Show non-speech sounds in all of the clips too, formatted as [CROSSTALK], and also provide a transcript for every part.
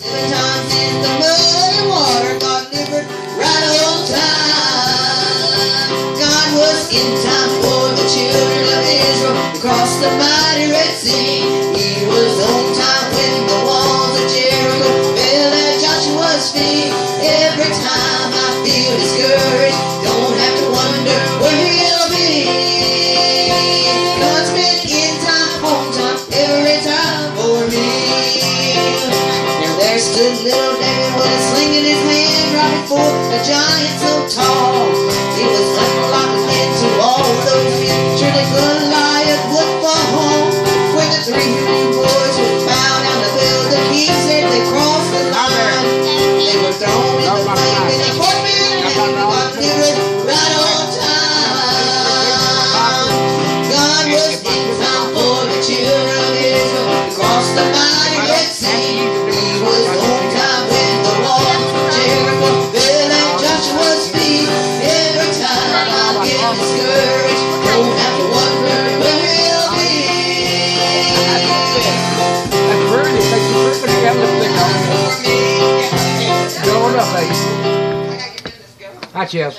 In the Matheus.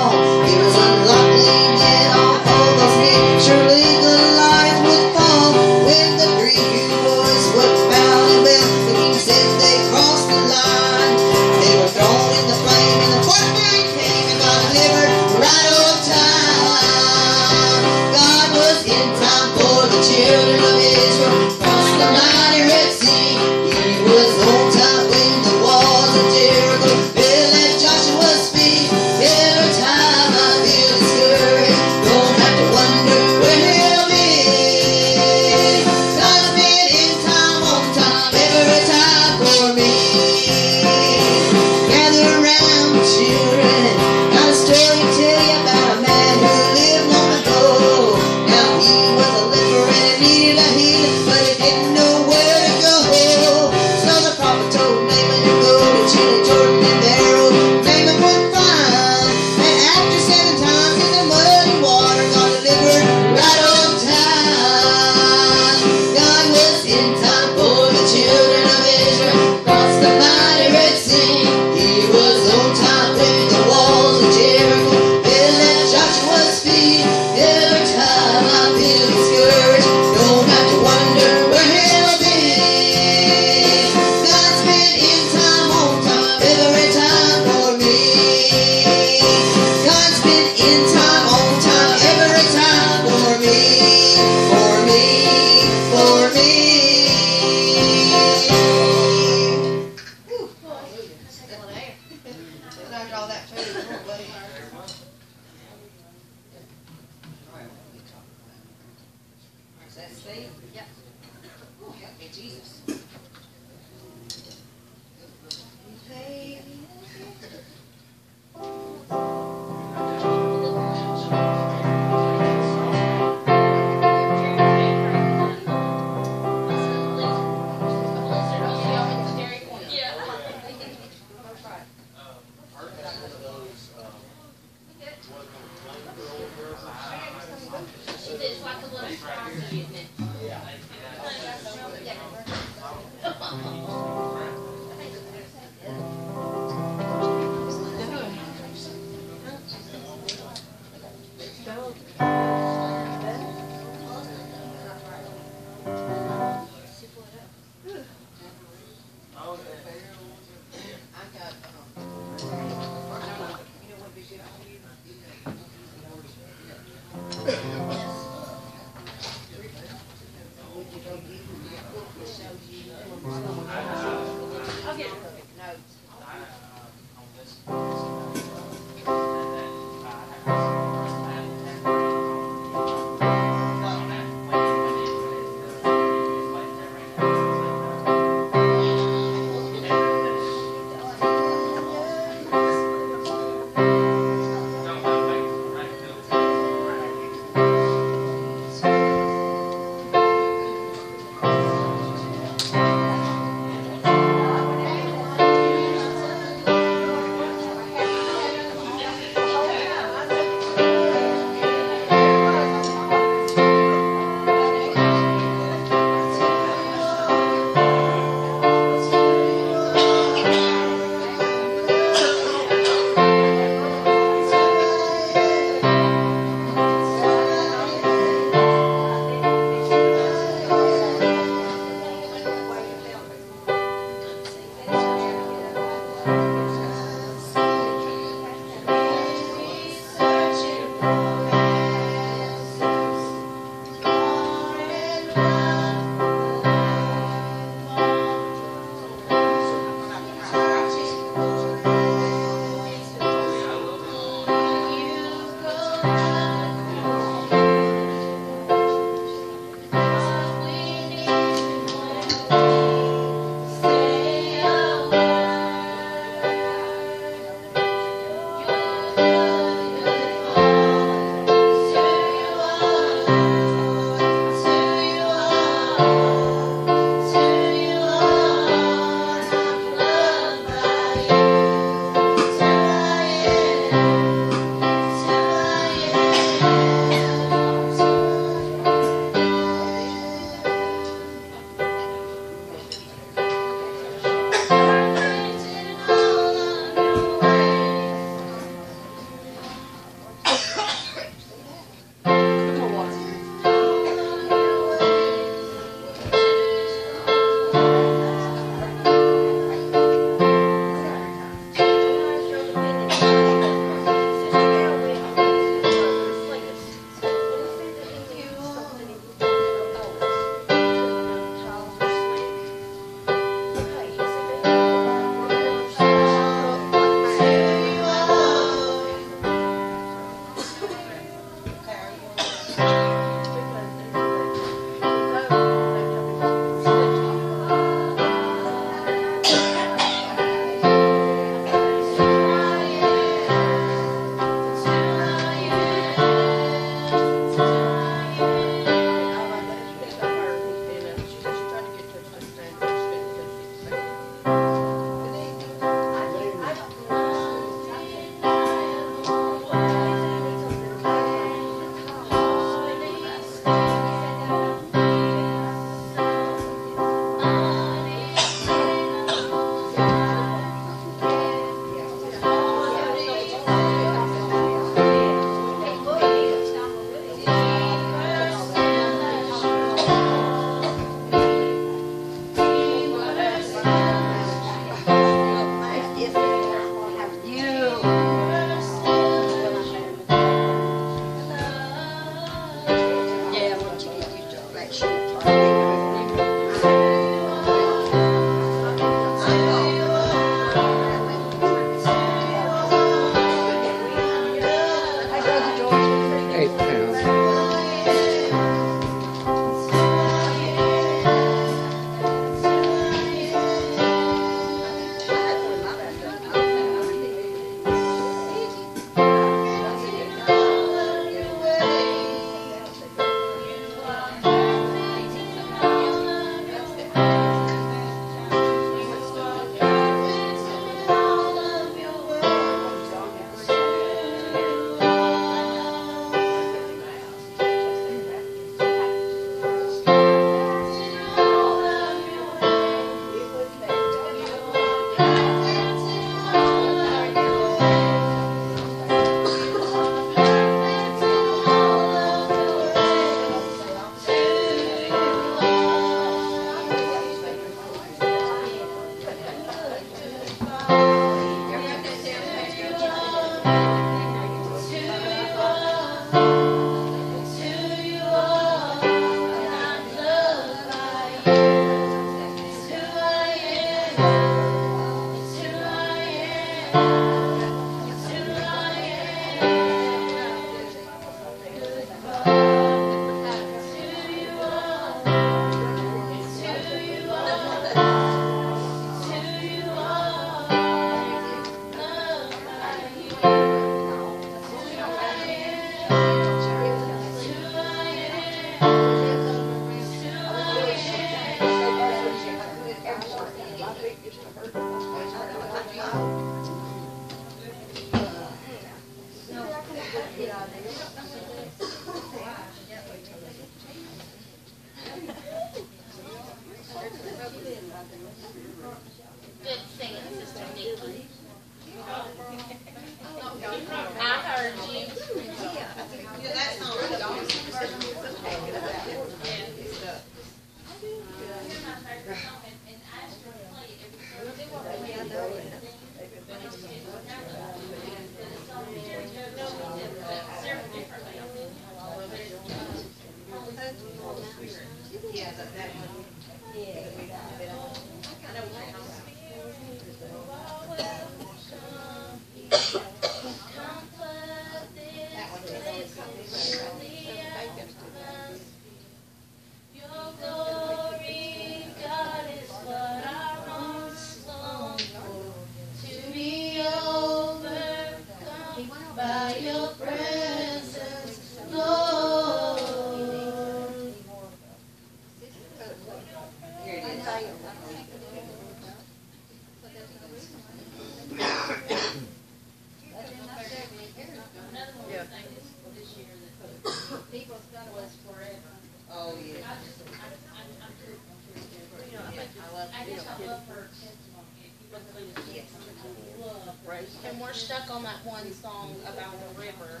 And we're stuck on that one song about the river.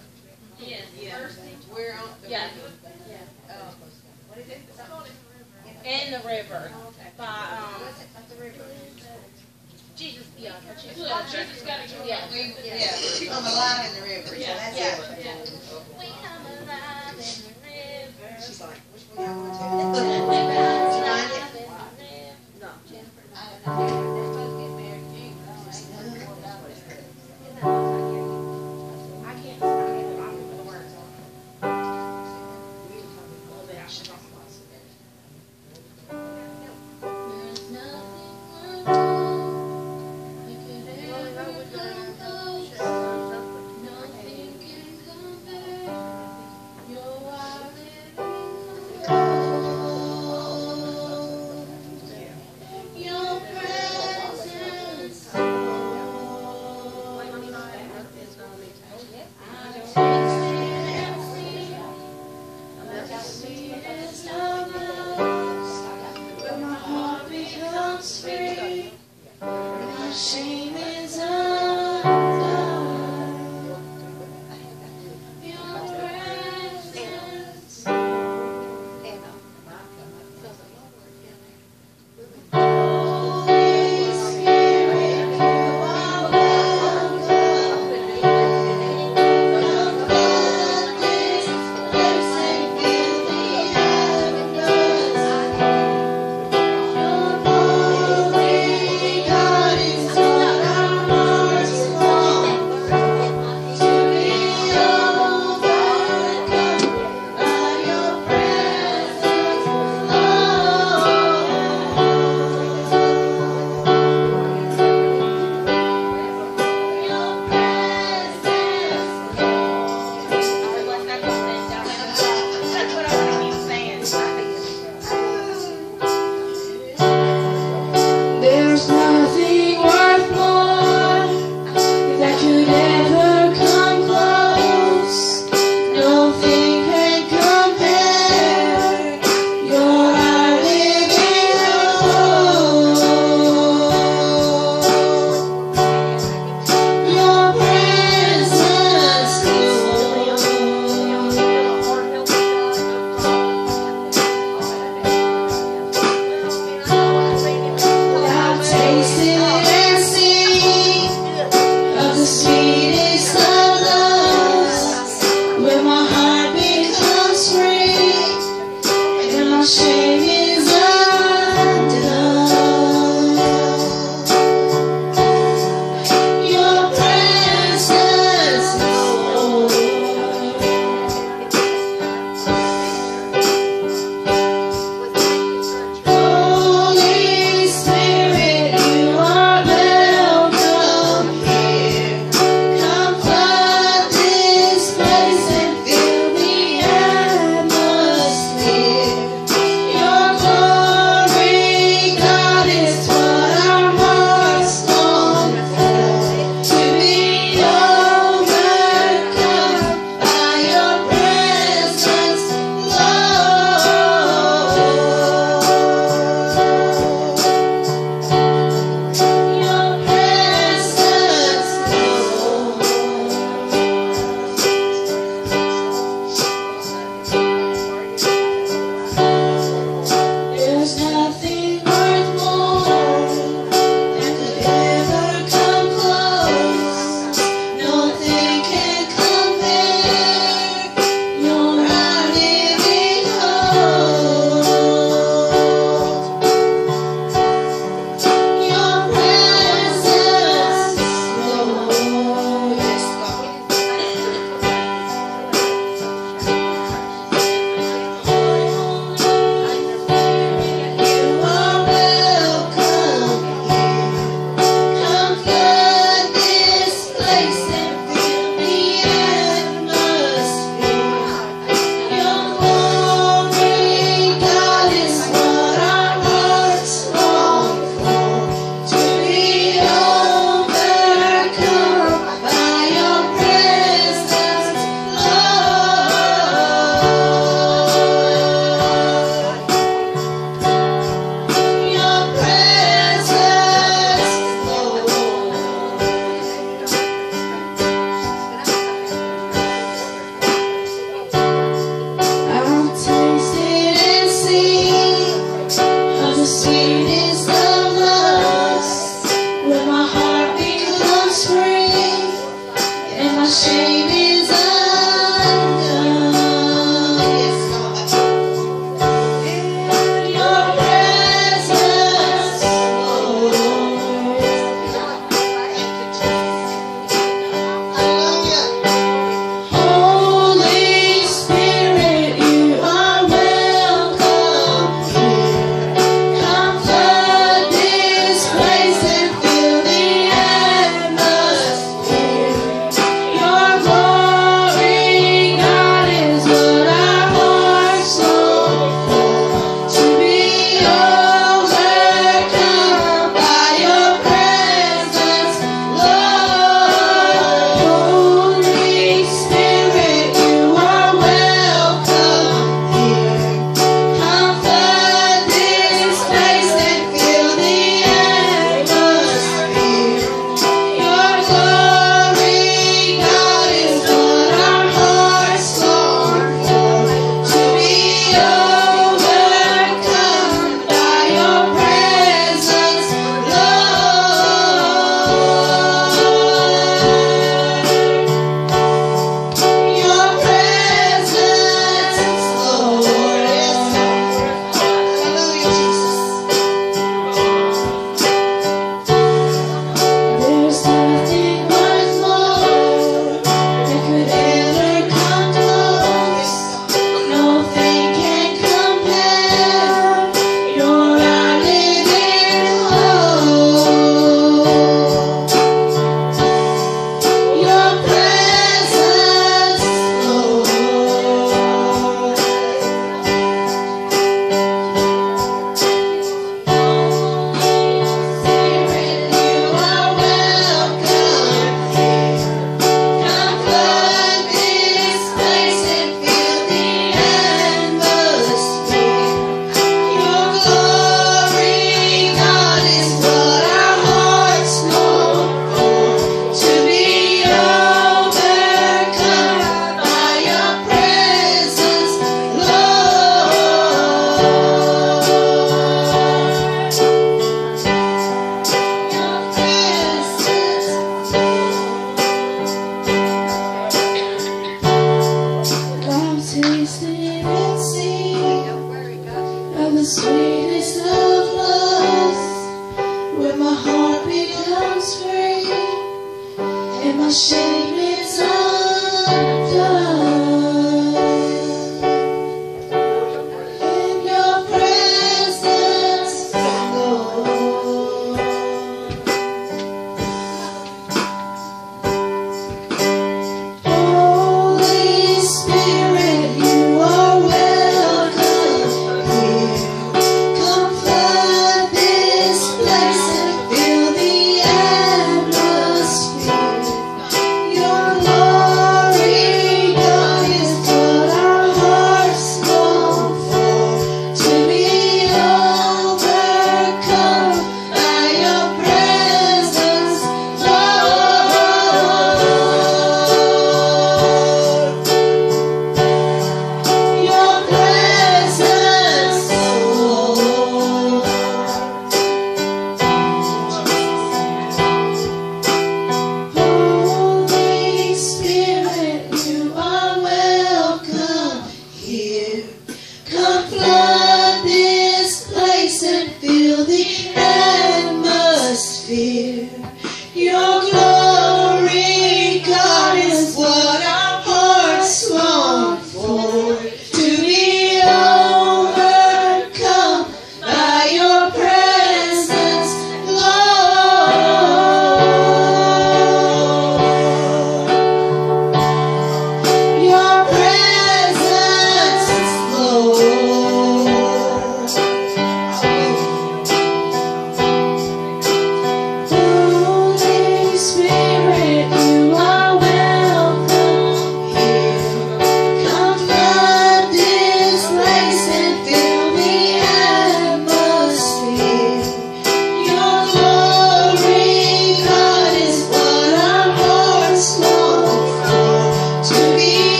Yes. Yeah. We're on. the- Yeah. Oh. What is it? In the river by um. Jesus, yeah, but Jesus. Look, Jesus got to go. Yeah. We, yeah, we come alive in the river, so Yeah. that's Yeah. it. Yeah. We come alive in the river. She's like, which one y'all want to? [LAUGHS] and